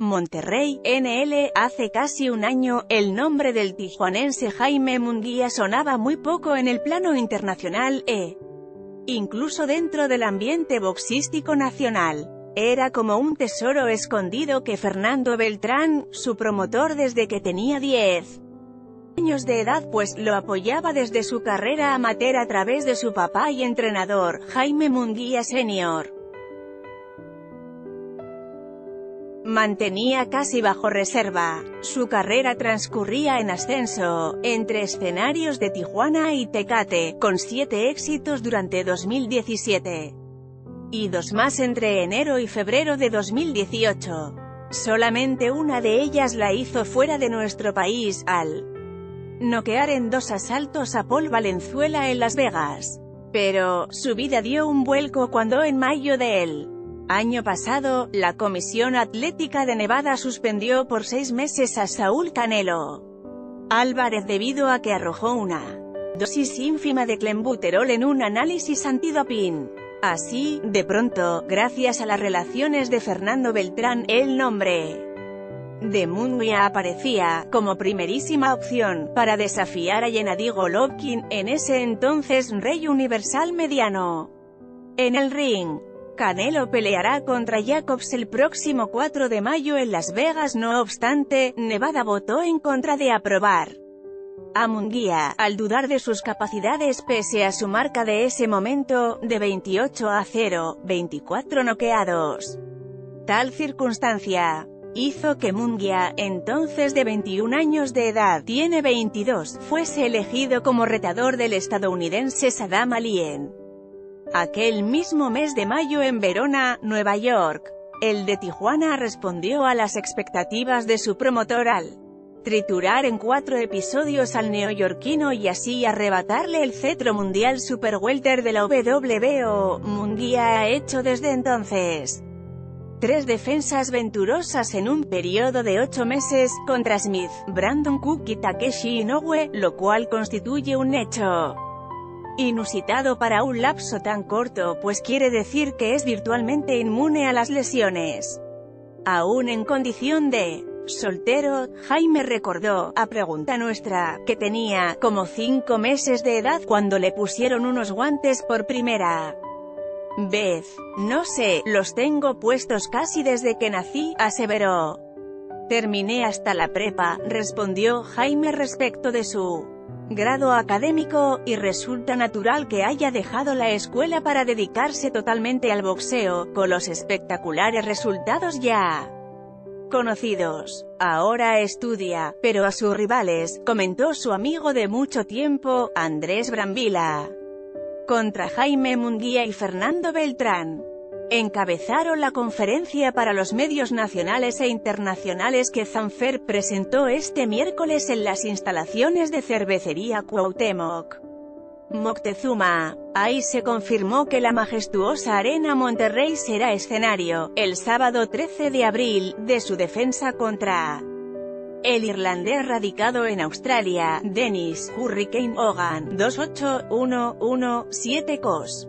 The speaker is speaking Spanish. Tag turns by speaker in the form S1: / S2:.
S1: Monterrey, NL, hace casi un año, el nombre del tijuanense Jaime Munguía sonaba muy poco en el plano internacional, e incluso dentro del ambiente boxístico nacional. Era como un tesoro escondido que Fernando Beltrán, su promotor desde que tenía 10 años de edad pues lo apoyaba desde su carrera amateur a través de su papá y entrenador, Jaime Munguía Sr. mantenía casi bajo reserva. Su carrera transcurría en ascenso, entre escenarios de Tijuana y Tecate, con siete éxitos durante 2017. Y dos más entre enero y febrero de 2018. Solamente una de ellas la hizo fuera de nuestro país, al noquear en dos asaltos a Paul Valenzuela en Las Vegas. Pero, su vida dio un vuelco cuando en mayo de él Año pasado, la Comisión Atlética de Nevada suspendió por seis meses a Saúl Canelo Álvarez debido a que arrojó una dosis ínfima de clenbuterol en un análisis antidoping. Así, de pronto, gracias a las relaciones de Fernando Beltrán, el nombre de Munguia aparecía, como primerísima opción, para desafiar a Gennady Golovkin, en ese entonces rey universal mediano. En el ring, Canelo peleará contra Jacobs el próximo 4 de mayo en Las Vegas no obstante, Nevada votó en contra de aprobar a Munguía, al dudar de sus capacidades pese a su marca de ese momento, de 28 a 0, 24 noqueados. Tal circunstancia hizo que Munguía, entonces de 21 años de edad, tiene 22, fuese elegido como retador del estadounidense Saddam Alien. Aquel mismo mes de mayo en Verona, Nueva York, el de Tijuana respondió a las expectativas de su promotor al triturar en cuatro episodios al neoyorquino y así arrebatarle el cetro mundial super welter de la WBO, Munguía ha hecho desde entonces. Tres defensas venturosas en un periodo de ocho meses, contra Smith, Brandon Cook y Takeshi Inoue, lo cual constituye un hecho inusitado para un lapso tan corto pues quiere decir que es virtualmente inmune a las lesiones. Aún en condición de soltero, Jaime recordó, a pregunta nuestra, que tenía como cinco meses de edad cuando le pusieron unos guantes por primera vez. No sé, los tengo puestos casi desde que nací, aseveró. Terminé hasta la prepa, respondió Jaime respecto de su grado académico, y resulta natural que haya dejado la escuela para dedicarse totalmente al boxeo, con los espectaculares resultados ya conocidos. Ahora estudia, pero a sus rivales, comentó su amigo de mucho tiempo, Andrés Brambila. Contra Jaime Munguía y Fernando Beltrán encabezaron la conferencia para los medios nacionales e internacionales que Zanfer presentó este miércoles en las instalaciones de cervecería Cuauhtémoc. Moctezuma. Ahí se confirmó que la majestuosa Arena Monterrey será escenario, el sábado 13 de abril, de su defensa contra el irlandés radicado en Australia, Dennis Hurricane Hogan, 28117 cos.